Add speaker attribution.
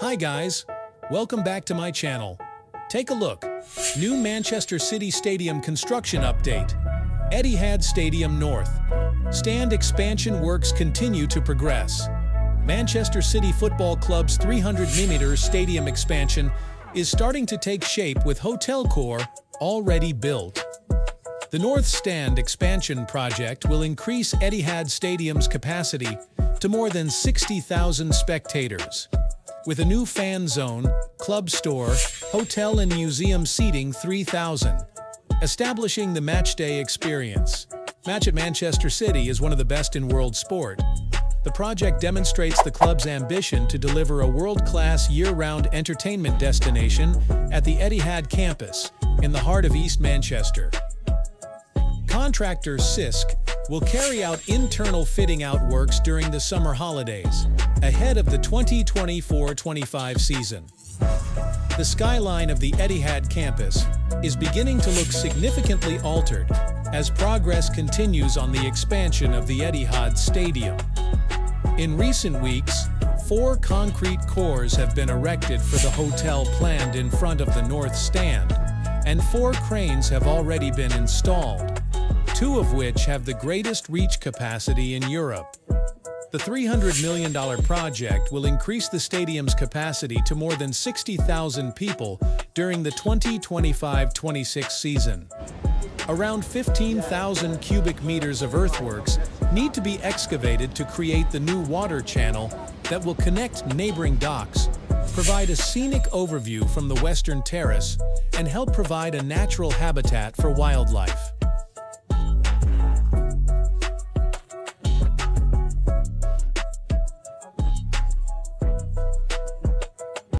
Speaker 1: Hi guys, welcome back to my channel. Take a look. New Manchester City Stadium construction update. Etihad Stadium North. Stand expansion works continue to progress. Manchester City Football Club's 300mm stadium expansion is starting to take shape with Hotel Core already built. The North Stand expansion project will increase Etihad Stadium's capacity to more than 60,000 spectators. With a new fan zone, club store, hotel and museum seating 3,000, establishing the matchday experience. Match at Manchester City is one of the best in world sport. The project demonstrates the club's ambition to deliver a world-class year-round entertainment destination at the Etihad campus in the heart of East Manchester. Contractor CISC will carry out internal fitting out works during the summer holidays, ahead of the 2024-25 season. The skyline of the Etihad campus is beginning to look significantly altered as progress continues on the expansion of the Etihad Stadium. In recent weeks, four concrete cores have been erected for the hotel planned in front of the North Stand, and four cranes have already been installed two of which have the greatest reach capacity in Europe. The $300 million project will increase the stadium's capacity to more than 60,000 people during the 2025-26 season. Around 15,000 cubic meters of earthworks need to be excavated to create the new water channel that will connect neighboring docks, provide a scenic overview from the western terrace, and help provide a natural habitat for wildlife.